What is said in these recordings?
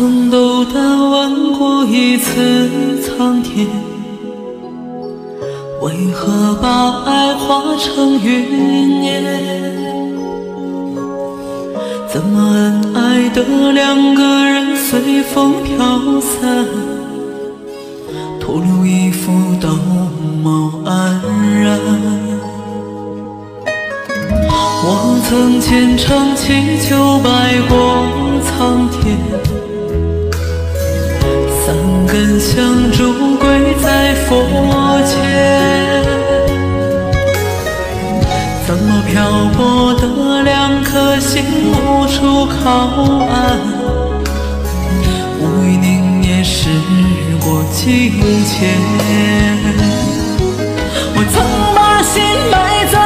曾斗胆问过一次苍天为何把爱化成云烟怎么恩爱的两个人随风飘散徒留一副道貌岸然我曾虔诚祈求拜过苍香烛跪在佛前，怎么漂泊的两颗心无处靠岸？无语凝噎时过境迁，我曾把心埋在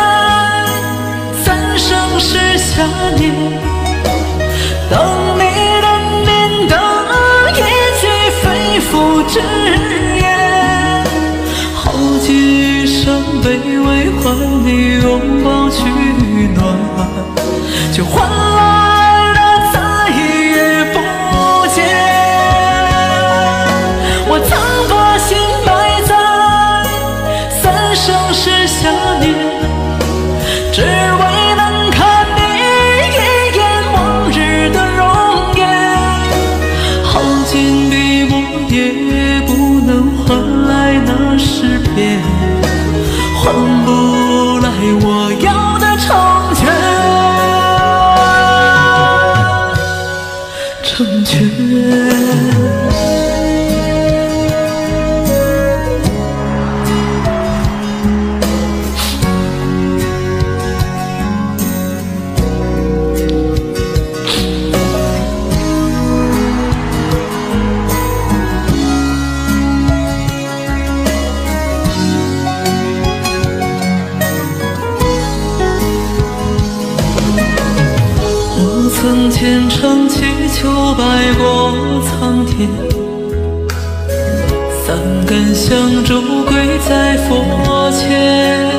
三生石下面，等誓言，耗尽余生卑微换你拥抱取暖，却换来成全。曾虔诚祈求拜过苍天，三根香烛跪在佛前，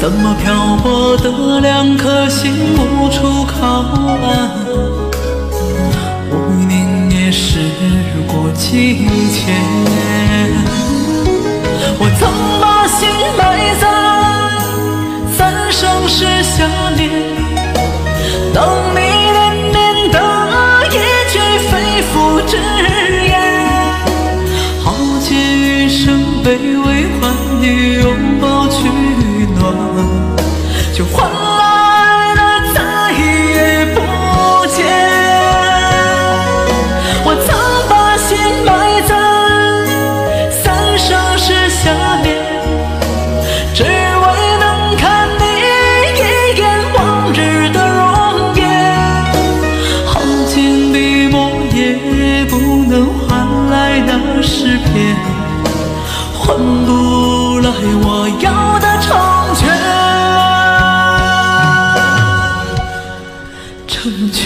怎么漂泊的两颗心无处靠岸？无语凝噎时过境迁，我曾把心埋在三生石下面，等换不来我要的成全成全。